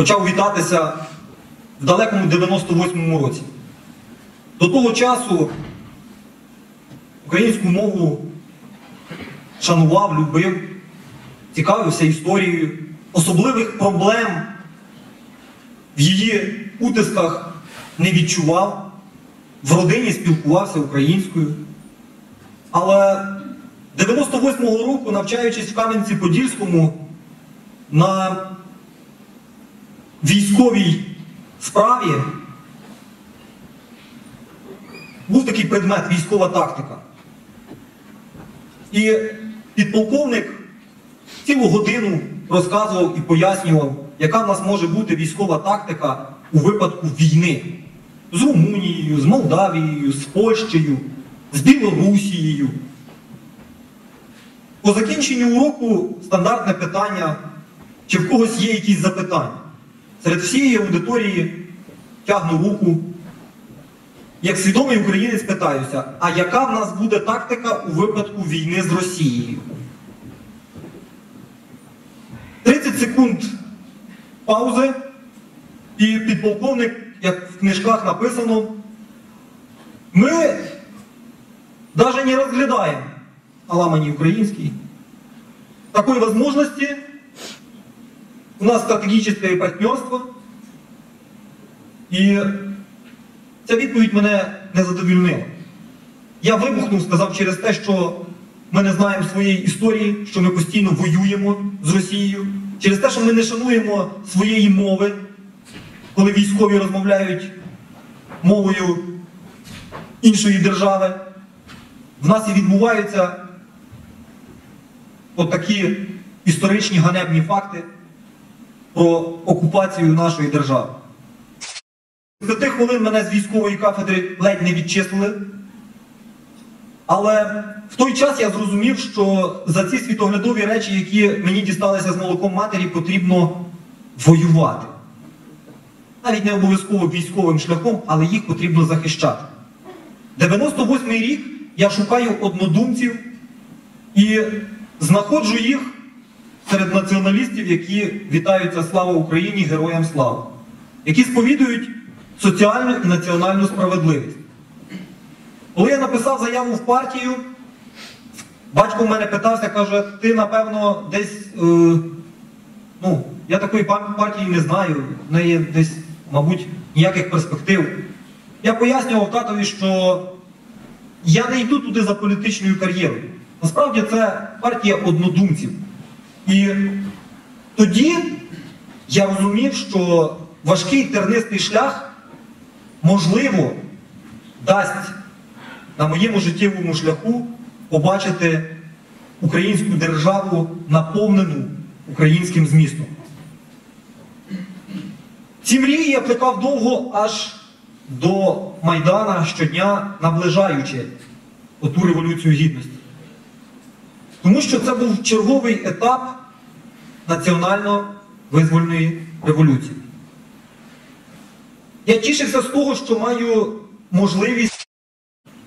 почав вітатися в далекому 98-му році. До того часу українську мову шанував, любив, цікавився історією, особливих проблем в її утисках не відчував, в родині спілкувався українською. Але 98-го року, навчаючись в Кам'янці-Подільському на військовій справі, був такий предмет військова тактика. І підполковник цілу годину розказував і пояснював, яка в нас може бути військова тактика у випадку війни з Румунією, з Молдавією, з Польщею, з Білорусією. По закінченню уроку стандартне питання, чи в когось є якісь запитання. Серед всієї аудиторії тягну руку. Як свідомий українець питаюся, а яка в нас буде тактика у випадку війни з Росією? 30 секунд паузи, і підполковник, як в книжках написано, ми навіть не розглядаємо аламані український. Такої возможности у нас стратегічне партнерство. І ця відповідь мене не задовільнила. Я вибухнув, сказав через те, що ми не знаємо своєї історії, що ми постійно воюємо з Росією, через те, що ми не шануємо своєї мови, коли військові розмовляють мовою іншої держави. В нас і відбуваються отакі історичні ганебні факти про окупацію нашої держави. З тих хвилин мене з військової кафедри ледь не відчислили. Але в той час я зрозумів, що за ці світоглядові речі, які мені дісталися з молоком матері, потрібно воювати. Навіть не обов'язково військовим шляхом, але їх потрібно захищати. 98-й рік я шукаю однодумців і знаходжу їх серед націоналістів, які вітаються Слава Україні, героям слава, які сповідують соціальну і національну справедливість. Коли я написав заяву в партію, батько в мене питався, каже, ти, напевно, десь. Е, ну, я такої партії не знаю, в неї десь, мабуть, ніяких перспектив. Я пояснював татові, що я не йду туди за політичною кар'єрою. Насправді це партія однодумців. І тоді я розумів, що важкий тернистий шлях, можливо, дасть на моєму життєвому шляху побачити українську державу наповнену українським змістом. Ці мрії я плекав довго аж до Майдана щодня наближаючи оту революцію гідності. Тому що це був черговий етап національно-визвольної революції. Я тішився з того, що маю можливість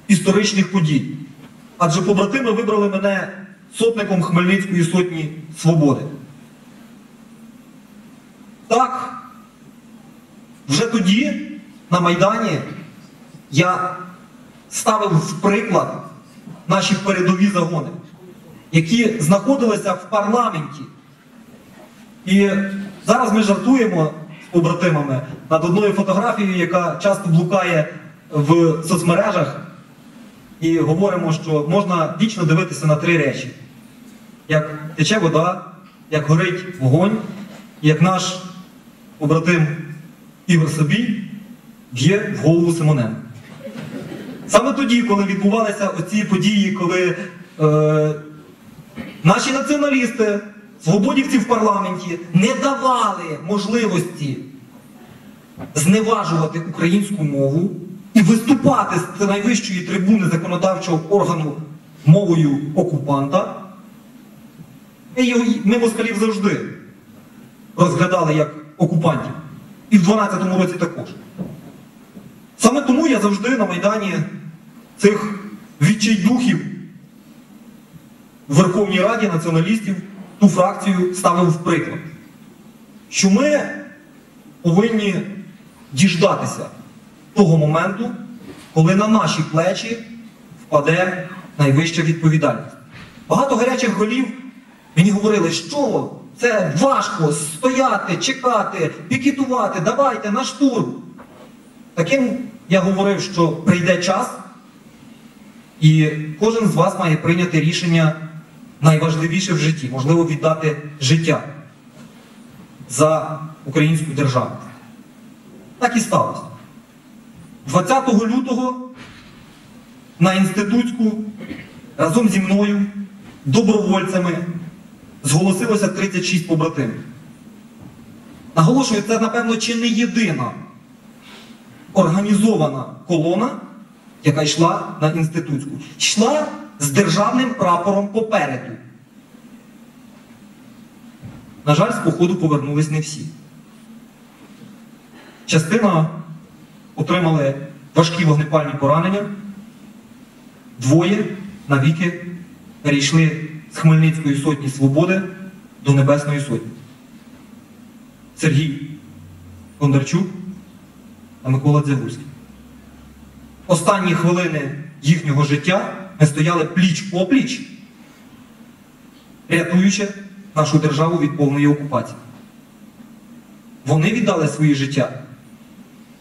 історичних подій. Адже побратими вибрали мене сотником Хмельницької сотні свободи. Так, вже тоді, на Майдані, я ставив в приклад наші передові загони, які знаходилися в парламенті. І зараз ми жартуємо з побратимами над одною фотографією, яка часто блукає в соцмережах, і говоримо, що можна вічно дивитися на три речі: як тече вода, як горить вогонь, як наш побратим Ігор Собій б'є в голову Симоненка. Саме тоді, коли відбувалися оці події, коли е, наші націоналісти, свободівці в парламенті не давали можливості зневажувати українську мову і виступати з найвищої трибуни законодавчого органу мовою окупанта, ми, москалів завжди розглядали як окупантів. І в 12-му році також. Саме тому я завжди на Майдані цих відчайдухів в Верховній Раді націоналістів ту фракцію ставив в приклад. Що ми повинні діждатися того моменту, коли на наші плечі впаде найвища відповідальність. Багато гарячих голів мені говорили, що це важко стояти, чекати, пікетувати, давайте на штурм. Таким я говорив, що прийде час, і кожен з вас має прийняти рішення найважливіше в житті, можливо, віддати життя за українську державу. Так і сталося. 20 лютого на інститутську разом зі мною, добровольцями, зголосилося 36 побратимів. Наголошую, це, напевно, чи не єдина організована колона, яка йшла на інститутську. Йшла з державним прапором попереду. На жаль, з походу повернулись не всі. Частина отримали важкі вогнепальні поранення, двоє навіки перейшли з Хмельницької сотні Свободи до Небесної Сотні. Сергій Бондарчук та Микола Дзягурський. Останні хвилини їхнього життя ми стояли пліч-опліч, рятуючи нашу державу від повної окупації. Вони віддали своє життя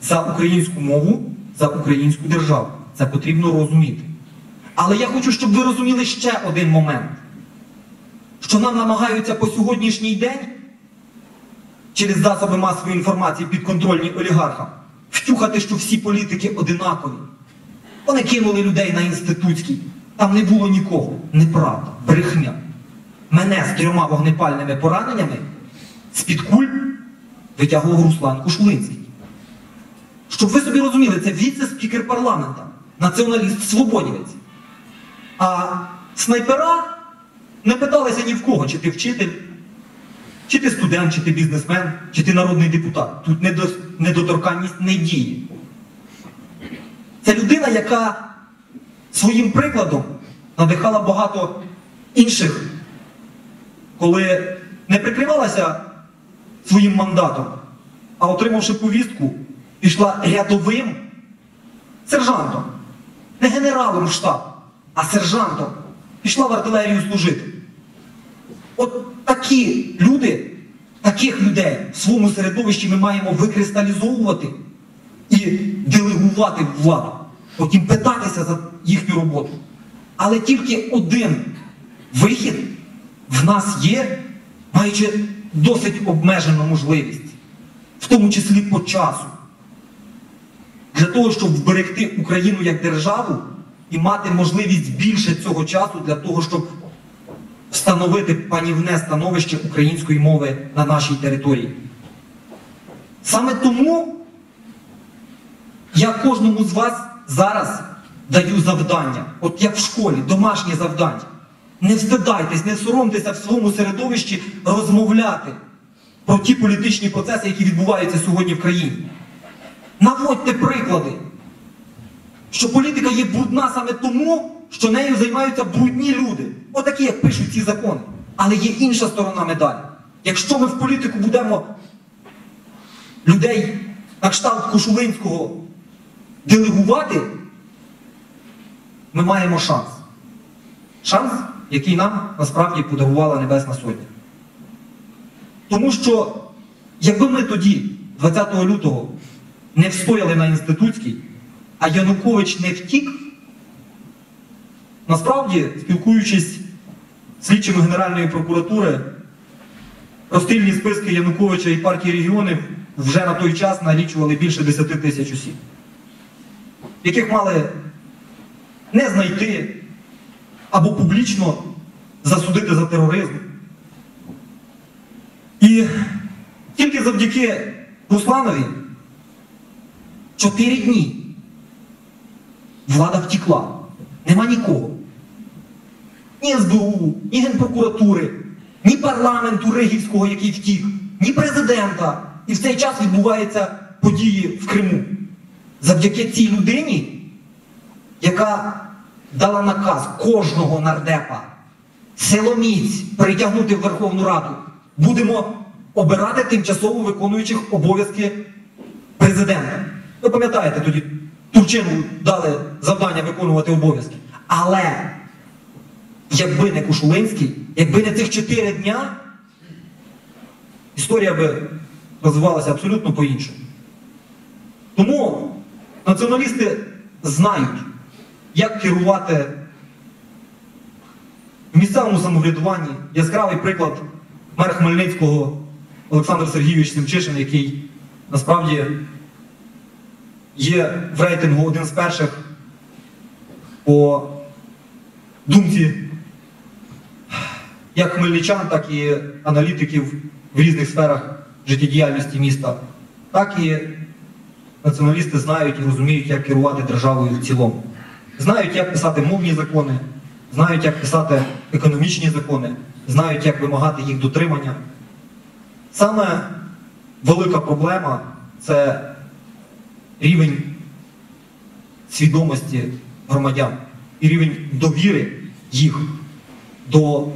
за українську мову, за українську державу. Це потрібно розуміти. Але я хочу, щоб ви розуміли ще один момент, що нам намагаються по сьогоднішній день через засоби масової інформації підконтрольні олігархам втюхати, що всі політики одинакові. Вони кинули людей на інститутський. Там не було нікого. Неправда, брехня. Мене з трьома вогнепальними пораненнями з-під куль витягував Руслан Кушулинський. Щоб ви собі розуміли, це віце-спікер парламента, націоналіст свободівець. А снайпера не питалися ні в кого, чи ти вчитель, чи ти студент, чи ти бізнесмен, чи ти народний депутат. Тут недоторканність не діє. Це людина, яка своїм прикладом надихала багато інших, коли не прикривалася своїм мандатом, а отримавши повістку, пішла рядовим сержантом, не генералом штаб, а сержантом. Пішла в артилерію служити. От такі люди, таких людей в своєму середовищі ми маємо викристалізовувати і делегувати в владу, потім питатися за їхню роботу. Але тільки один вихід в нас є, маючи досить обмежену можливість, в тому числі по часу. Для того, щоб вберегти Україну як державу і мати можливість більше цього часу для того, щоб встановити панівне становище української мови на нашій території. Саме тому я кожному з вас зараз даю завдання, от як в школі, домашнє завдання. Не встидайтесь, не соромтеся в своєму середовищі розмовляти про ті політичні процеси, які відбуваються сьогодні в країні. Наводьте приклади, що політика є брудна саме тому, що нею займаються брудні люди. Отакі, як пишуть ці закони. Але є інша сторона медалі. Якщо ми в політику будемо людей на кшталт Кошулинського делегувати, ми маємо шанс. Шанс, який нам насправді подарувала Небесна Сотня. Тому що, якби ми тоді, 20 лютого, не встояли на інститутській, а Янукович не втік, насправді, спілкуючись з слідчими Генеральної прокуратури, розстрільні списки Януковича і партії регіонів вже на той час налічували більше 10 тисяч осіб, яких мали не знайти або публічно засудити за тероризм. І тільки завдяки Русланові чотири дні влада втекла. Нема нікого. Ні СБУ, ні Генпрокуратури, ні парламенту Ригівського, який втік, ні президента. І в цей час відбуваються події в Криму. Завдяки цій людині, яка дала наказ кожного нардепа силоміць притягнути в Верховну Раду. Будемо обирати тимчасово виконуючих обов'язки президента. Ви пам'ятаєте, тоді Турчину дали завдання виконувати обов'язки. Але якби не Кушулинський, якби не цих чотири дня, історія би розвивалася абсолютно по-іншому. Тому націоналісти знають, як керувати в місцевому самоврядуванні. Яскравий приклад мер Хмельницького Олександр Сергійович Семчишин, який насправді є в рейтингу один з перших по думці як хмельничан, так і аналітиків в різних сферах життєдіяльності міста, так і націоналісти знають і розуміють, як керувати державою в цілому. Знають, як писати мовні закони, знають, як писати економічні закони, знають, як вимагати їх дотримання. Саме велика проблема це рівень свідомості громадян і рівень довіри їх до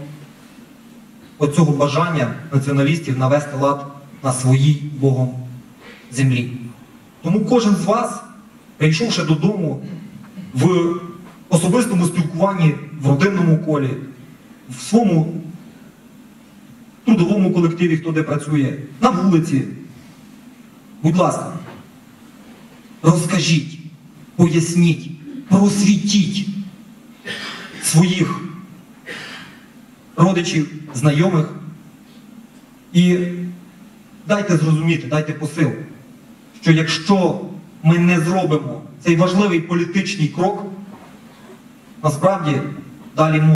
оцього бажання націоналістів навести лад на своїй Богом землі. Тому кожен з вас, прийшовши додому в особистому спілкуванні, в родинному колі, в своєму трудовому колективі, хто де працює, на вулиці, будь ласка, розкажіть, поясніть, просвітіть своїх родичів, знайомих і дайте зрозуміти, дайте посил, що якщо ми не зробимо цей важливий політичний крок, насправді далі